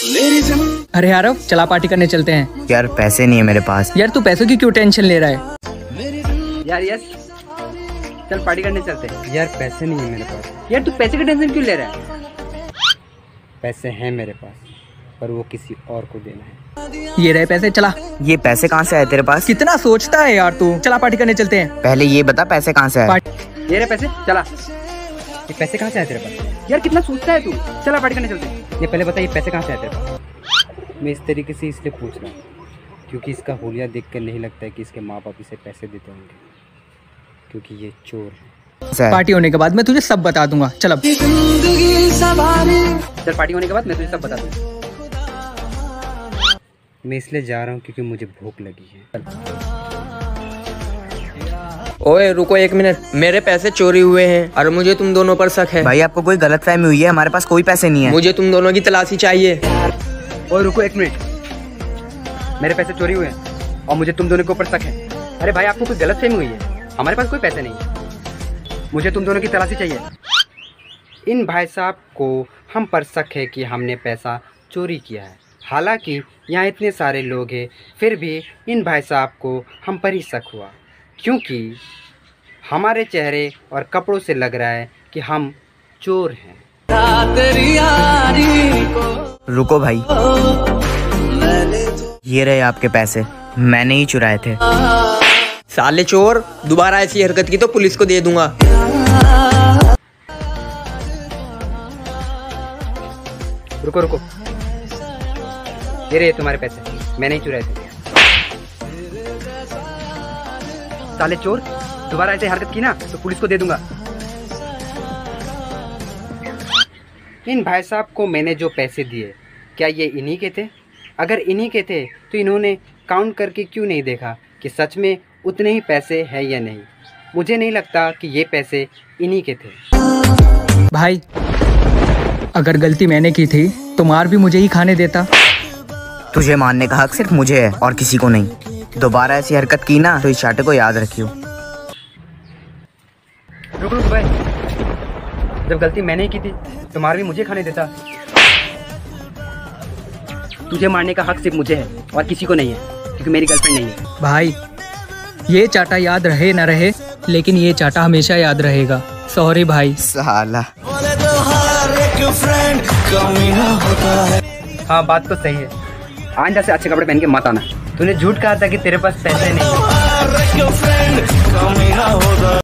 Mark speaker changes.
Speaker 1: अरे यार चला पार्टी करने चलते हैं।
Speaker 2: यार पैसे नहीं है मेरे पास।
Speaker 1: यार तू पैसों की क्यों टेंशन ले रहा है?
Speaker 3: यार यस चल पार्टी करने चलते हैं।
Speaker 4: यार पैसे नहीं है मेरे पास।
Speaker 3: यार तू पैसे की टेंशन क्यों ले रहा है?
Speaker 4: पैसे हैं मेरे पास पर वो किसी और को देना है।
Speaker 1: ये रहे पैसे चला।
Speaker 2: ये पैसे कहाँ से आए तेरे पास?
Speaker 1: कितना सोचता है यार तू। चला पार्टी करने चलते हैं।
Speaker 2: पहले ये बता पैसे कहाँ से आए?
Speaker 3: ये रहे पैसे चला।
Speaker 4: ये पैसे कहाँ से आए तेरे पास?
Speaker 3: यार कितना सोचता है तू। चला पार्टी करने चलते हैं।
Speaker 4: ये पहले बता ये पैसे कहाँ से आए तेरे पास मैं इस तरीके से इसलिए पूछ रहा हूँ क्योंकि इसका होलिया देख कर नहीं लगता है कि इसके माँ बाप इसे पैसे देते होंगे क्योंकि ये चोर है।
Speaker 1: पार्टी होने के बाद मैं तुझे सब बता दूँगा। चल अब।
Speaker 3: चल पार्टी होने के बाद मैं तुझे सब बता दूँ
Speaker 4: मैं इसलिए जा रहा हूँ क्योंकि मुझे भूख लगी है।
Speaker 5: ओए रुको एक मिनट। मेरे पैसे चोरी हुए हैं और मुझे तुम दोनों पर शक है।
Speaker 2: भाई आपको कोई गलत फहमी हुई है? हमारे पास कोई पैसे नहीं है।
Speaker 5: मुझे तुम दोनों की तलाशी चाहिए।
Speaker 3: और रुको एक मिनट। मेरे पैसे चोरी हुए हैं और मुझे तुम दोनों के ऊपर शक है। अरे भाई आपको कोई गलत फहमी हुई है? हमारे पास कोई पैसे नहीं है। मुझे तुम दोनों की तलाशी चाहिए। इन भाई साहब को हम पर शक है कि हमने पैसा चोरी किया है। हालाँकि यहाँ इतने सारे लोग हैं फिर भी इन भाई साहब को हम पर ही शक हुआ। क्योंकि हमारे चेहरे और कपड़ों से लग रहा है कि हम चोर हैं।
Speaker 2: रुको भाई। ये रहे आपके पैसे। मैंने ही चुराए थे।
Speaker 5: साले चोर दोबारा ऐसी हरकत की तो पुलिस को दे दूँगा।
Speaker 3: रुको रुको। ये रहे तुम्हारे पैसे। मैंने ही चुराए थे। साले चोर दोबारा ऐसे हरकत की ना तो पुलिस को दे दूँगा। इन भाई साहब को मैंने जो पैसे दिए क्या ये इन्हीं के थे? अगर इन्हीं के थे तो इन्होंने काउंट करके क्यों नहीं देखा कि सच में उतने ही पैसे हैं या नहीं? मुझे नहीं लगता कि ये पैसे इन्हीं के थे।
Speaker 1: भाई अगर गलती मैंने की थी तो मार भी मुझे ही खाने देता।
Speaker 2: तुझे मारने का हक सिर्फ़ मुझे है और किसी को नहीं। दोबारा ऐसी हरकत की ना तो इस चाटे को याद रखियो।
Speaker 3: रुक रुक भाई। जब गलती मैंने ही की थी तो मार भी मुझे खाने देता। तुझे मारने का हक सिर्फ़ मुझे है और किसी को नहीं है क्योंकि मेरी गर्लफ्रेंड नहीं है।
Speaker 1: भाई ये चाटा याद रहे ना रहे लेकिन ये चाटा हमेशा याद रहेगा। सॉरी भाई।
Speaker 2: साला।
Speaker 3: हाँ बात तो सही है। आइंदा से अच्छे कपड़े पहन के मत आना। तूने झूठ कहा था कि तेरे पास पैसे नहीं